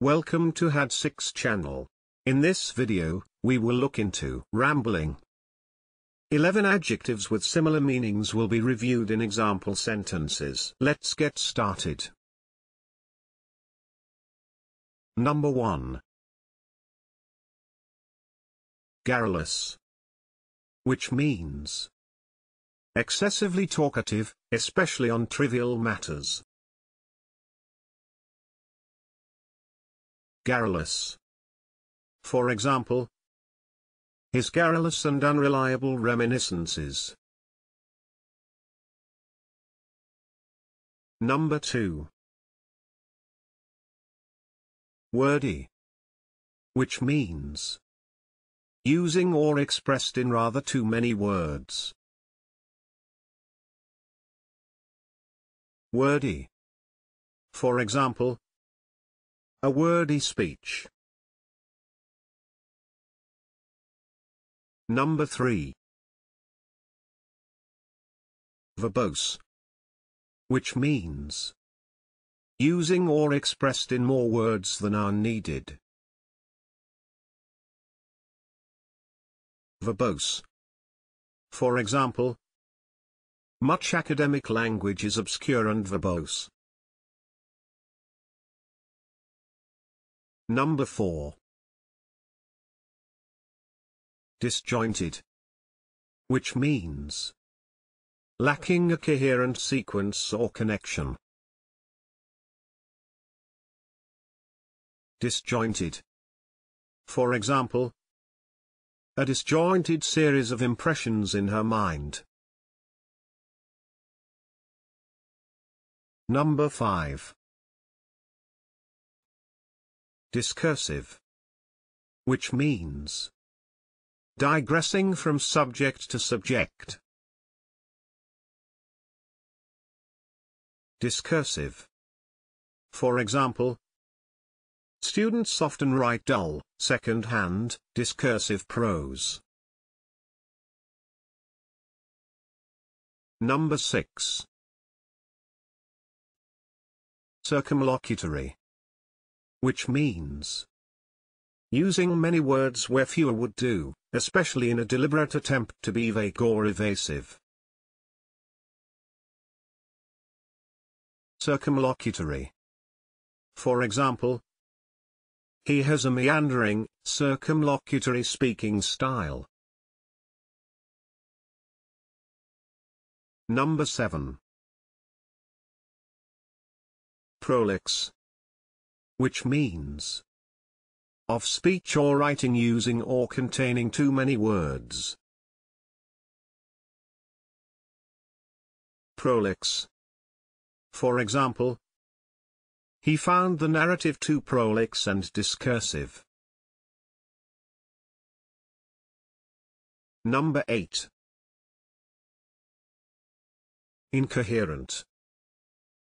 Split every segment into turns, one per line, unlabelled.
Welcome to HAD6 channel. In this video, we will look into rambling. 11 adjectives with similar meanings will be reviewed in example sentences. Let's get started. Number 1. Garrulous. Which means excessively talkative, especially on trivial matters. Garrulous. For example, his garrulous and unreliable reminiscences. Number 2. Wordy. Which means using or expressed in rather too many words. Wordy. For example, a wordy speech. Number 3. Verbose. Which means using or expressed in more words than are needed. Verbose. For example, much academic language is obscure and verbose. Number 4. Disjointed. Which means lacking a coherent sequence or connection. Disjointed. For example, a disjointed series of impressions in her mind. Number 5. Discursive. Which means digressing from subject to subject. Discursive. For example, students often write dull, second-hand, discursive prose. Number 6. Circumlocutory which means using many words where fewer would do, especially in a deliberate attempt to be vague or evasive. Circumlocutory. For example, he has a meandering, circumlocutory speaking style. Number 7. Prolix which means of speech or writing using or containing too many words. Prolix. For example, he found the narrative too prolix and discursive. Number 8. Incoherent.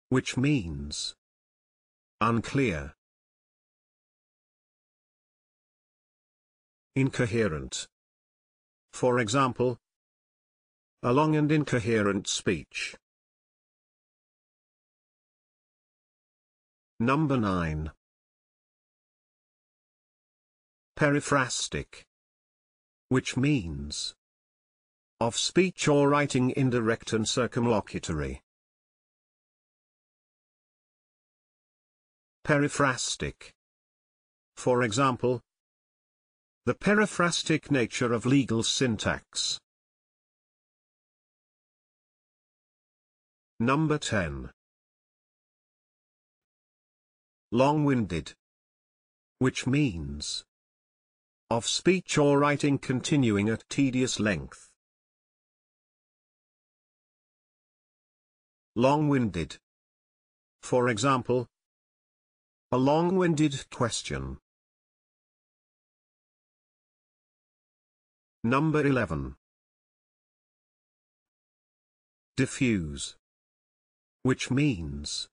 Which means unclear. Incoherent. For example, a long and incoherent speech. Number 9. Periphrastic. Which means of speech or writing indirect and circumlocutory. Periphrastic. For example, the periphrastic nature of legal syntax. Number 10. Long-winded. Which means of speech or writing continuing at tedious length. Long-winded. For example, a long-winded question. Number 11. Diffuse. Which means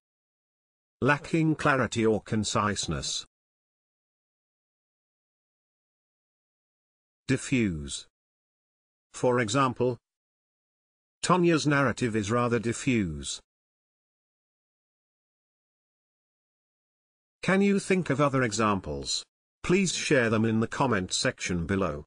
lacking clarity or conciseness. Diffuse. For example, Tonya's narrative is rather diffuse. Can you think of other examples? Please share them in the comment section below.